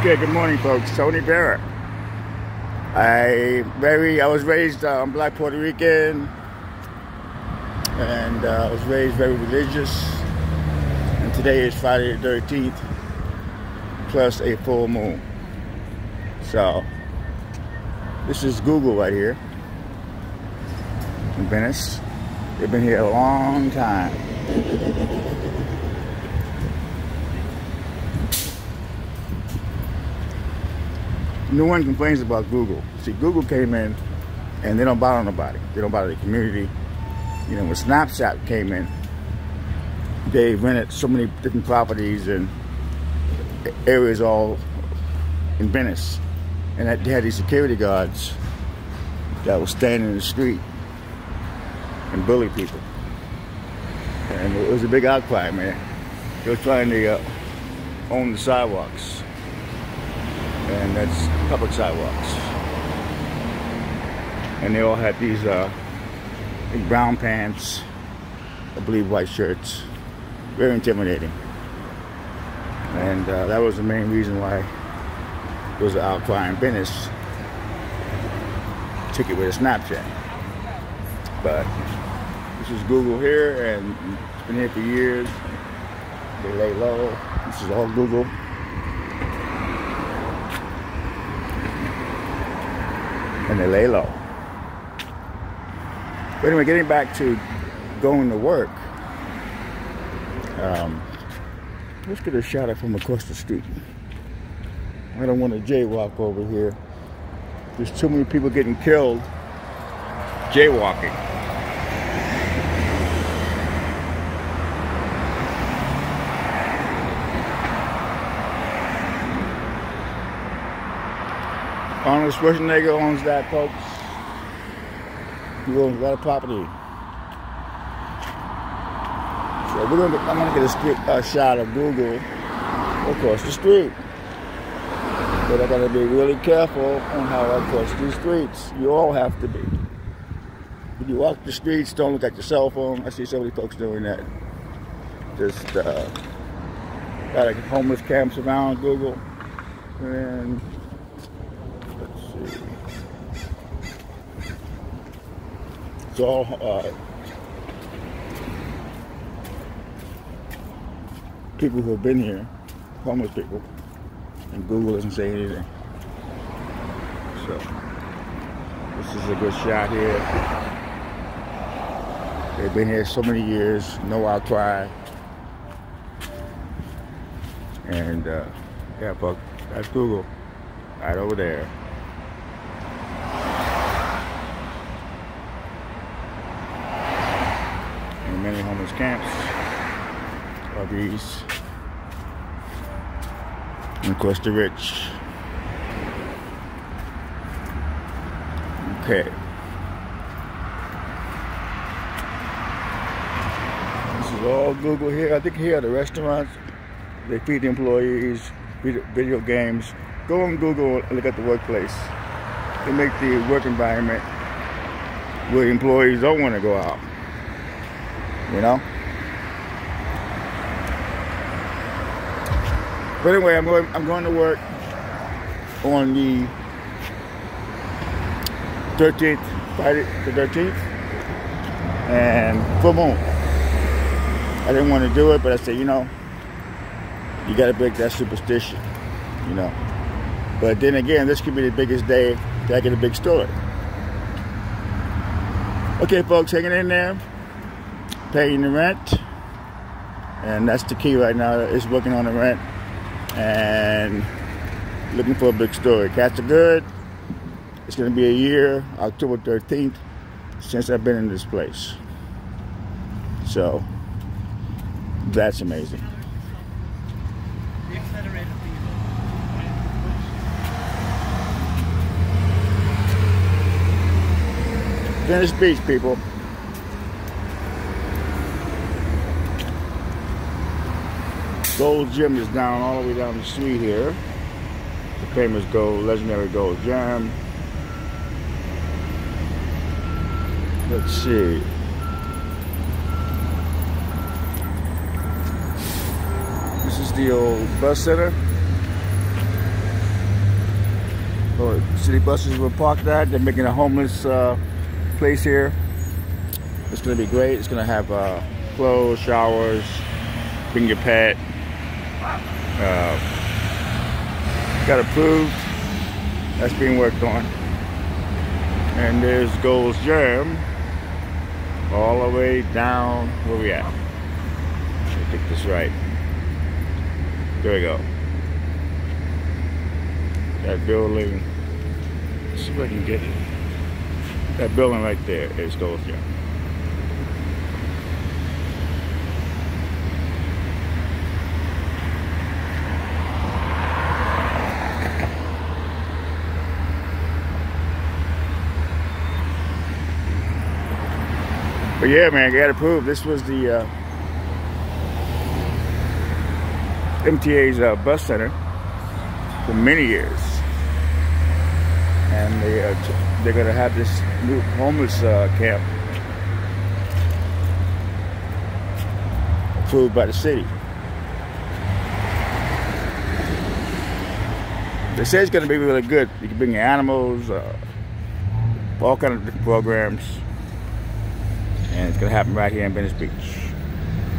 Okay, good morning, folks. Tony Vera. I very I was raised uh, black Puerto Rican, and uh, I was raised very religious. And today is Friday the 13th, plus a full moon. So this is Google right here in Venice. They've been here a long time. No one complains about Google. See, Google came in and they don't bother nobody. They don't bother the community. You know, when Snapchat came in, they rented so many different properties and areas all in Venice. And they had these security guards that were standing in the street and bully people. And it was a big outcry, man. They were trying to uh, own the sidewalks and that's public sidewalks. And they all had these uh, brown pants, I believe white shirts, very intimidating. And uh, that was the main reason why there was an outcry in Venice. Took it with a Snapchat. But this is Google here, and it's been here for years. They lay low. This is all Google. And they lay low. But anyway, getting back to going to work, um, let's get a shot of from across the street. I don't want to jaywalk over here. There's too many people getting killed jaywalking. Arnold Schwarzenegger owns that, folks. He owns a lot of property. So we're gonna. I'm gonna get a, street, a shot of Google across the street. But I gotta be really careful on how I cross these streets. You all have to be. When you walk the streets, don't look at your cell phone. I see so many folks doing that. Just uh, got like homeless camps around Google, and It's all uh, people who have been here, homeless people, and Google doesn't say anything. So this is a good shot here. They've been here so many years, no outcry. And uh, yeah, folks, that's Google, right over there. many homeless camps are these. Course the rich. Okay. This is all Google here. I think here are the restaurants. They feed the employees, video games. Go on Google and look at the workplace. They make the work environment where employees don't want to go out you know? But anyway, I'm going I'm going to work on the 13th, Friday the 13th, and full moon. I didn't want to do it, but I said, you know, you got to break that superstition, you know. But then again, this could be the biggest day that I get a big story. Okay, folks, hanging in there paying the rent. And that's the key right now, is working on the rent and looking for a big story. Cats are good. It's going to be a year, October 13th, since I've been in this place. So, that's amazing. Venice Beach, people. Gold Gym is down all the way down the street here. The famous gold, legendary gold gym. Let's see. This is the old bus center. Oh, city buses will park that. They're making a homeless uh, place here. It's gonna be great. It's gonna have uh, clothes, showers, bring your pet. Uh, got approved. That's being worked on. And there's Gold's Gym all the way down where we at. Me get this right. There we go. That building. Let's see if I can get it. That building right there is Gold's Gym. But yeah, man, I got to prove this was the uh, MTA's uh, bus center for many years, and they uh, they're gonna have this new homeless uh, camp approved by the city. They say it's gonna be really good. You can bring your animals, uh, all kind of programs it's gonna happen right here in Venice Beach.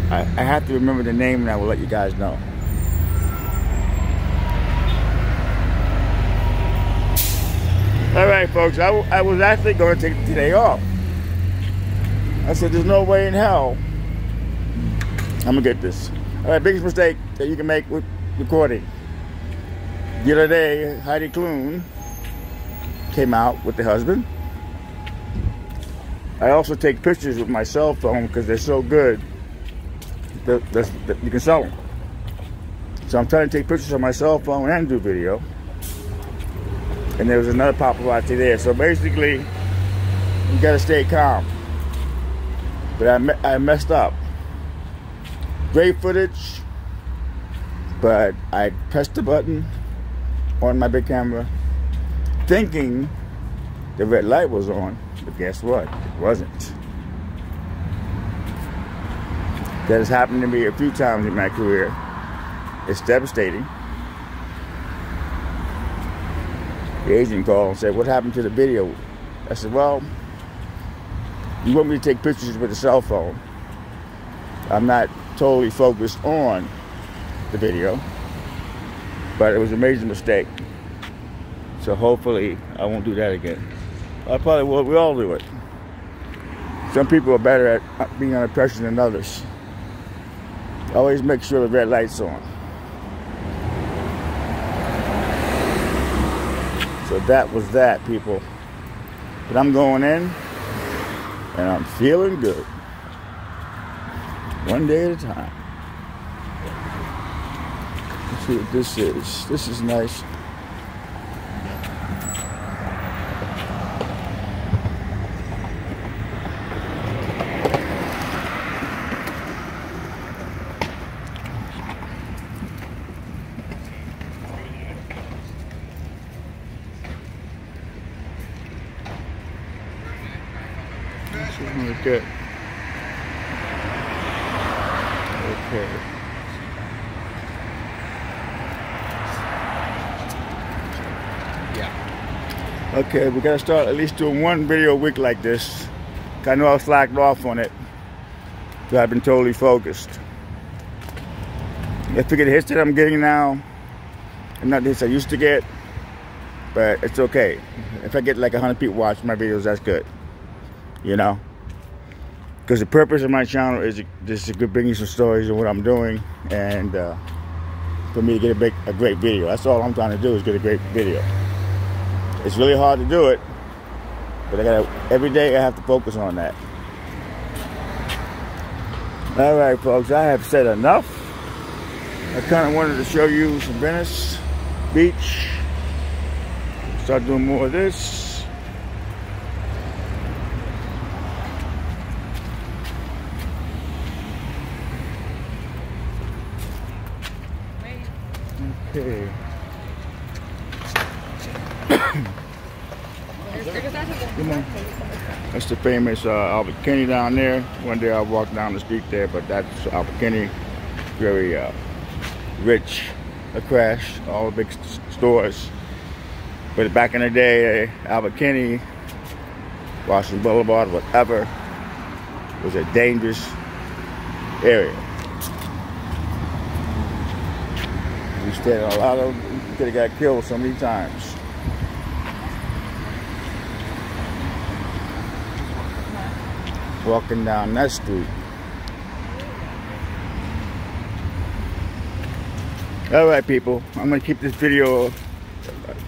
I, I have to remember the name and I will let you guys know. All right, folks, I, I was actually going to take today off. I said, there's no way in hell I'm gonna get this. All right, biggest mistake that you can make with recording. The other day, Heidi Klum came out with the husband I also take pictures with my cell phone because they're so good that, that you can sell them. So I'm trying to take pictures on my cell phone and do video. And there was another paparazzi there. So basically, you gotta stay calm. But I, me I messed up. Great footage, but I pressed the button on my big camera thinking the red light was on but guess what? It wasn't. That has happened to me a few times in my career. It's devastating. The agent called and said, what happened to the video? I said, well, you want me to take pictures with a cell phone. I'm not totally focused on the video, but it was a major mistake. So hopefully I won't do that again. I probably will. We all do it. Some people are better at being under pressure than others. Always make sure the red light's on. So that was that, people. But I'm going in, and I'm feeling good. One day at a time. Let's see what this is. This is nice. Okay. Okay. Yeah. Okay, we gotta start at least doing one video a week like this. I know I slacked off on it. But I've been totally focused. I figure the hits that I'm getting now, and not the hits I used to get, but it's okay. If I get like 100 people watch my videos, that's good. You know? Because the purpose of my channel is just to bring you some stories of what I'm doing and uh, for me to get a, big, a great video. That's all I'm trying to do is get a great video. It's really hard to do it, but I gotta every day I have to focus on that. All right, folks, I have said enough. I kind of wanted to show you some Venice Beach. Start doing more of this. That's the famous uh, Abbot Kinney down there. One day I walked down the street there, but that's Abbot Kinney. Very uh, rich, a crash, all the big stores. But back in the day, Abbot Kinney, Washington Boulevard, whatever, was a dangerous area. Stayed a lot of, could have got killed so many times. Walking down that street. All right, people, I'm gonna keep this video,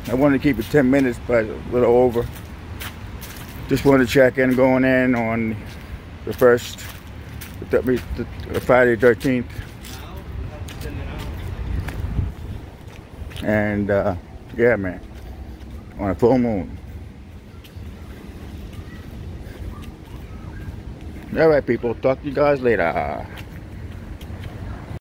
I wanted to keep it 10 minutes, but a little over. Just wanted to check in, going in on the first, the, the Friday 13th. And uh, yeah, man, on a full moon. All right, people. Talk to you guys later.